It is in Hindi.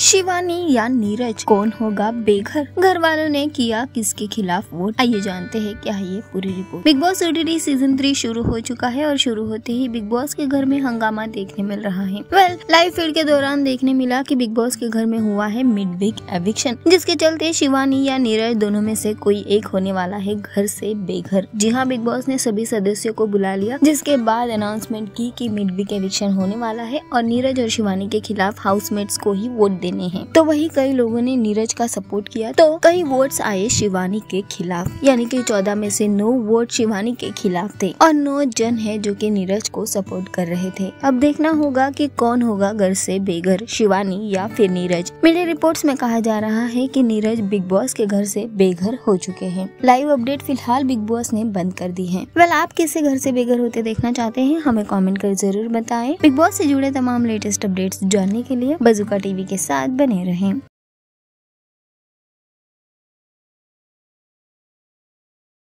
शिवानी या नीरज कौन होगा बेघर? घर वालों ने किया किसके खिलाफ वोट? आइए जानते हैं क्या है ये पूरी report Big Boss OTT season three शुरू हो चुका है और शुरू होते ही बिग बॉस के घर में हंगामा देखने मिल रहा है। वेल लाइव फ़ीड के दौरान देखने मिला कि बिग बॉस के घर में हुआ है मिड वीक एविक्शन जिसके चलते शिवानी या नीरज दोनों में से कोई एक होने वाला है घर से बेघर। जी हाँ बिग बॉस ने सभी सदस्यों को बुला लिया, जिसके बाद अनाउंसमेंट की मिड वीक एविक्शन होने वाला है और नीरज और शिवानी के खिलाफ हाउसमेट्स को ही वोट देने हैं। तो वही कई लोगों ने नीरज का सपोर्ट किया। तो कई वोट्स आए शिवानी के खिलाफ। यानी कि चौदह में से नौ वोट शिवानी के खिलाफ थे। और नौ जन है जो कि नीरज को सपोर्ट कर रहे थे। अब देखना होगा कि कौन होगा घर से बेघर शिवानी या फिर नीरज। मीडिया रिपोर्ट्स में कहा जा रहा है कि नीरज बिग बॉस के घर से बेघर हो चुके हैं। लाइव अपडेट फ़िलहाल बिग बॉस ने बंद कर दी है। वेल आप किससे घर से बेघर होते देखना चाहते हैं, हमें कमेंट कर ज़रूर बताएँ। बिग बॉस से जुड़े तमाम लेटेस्ट अपडेट्स जानने के लिए बजुका टीवी के साथ बने रहें।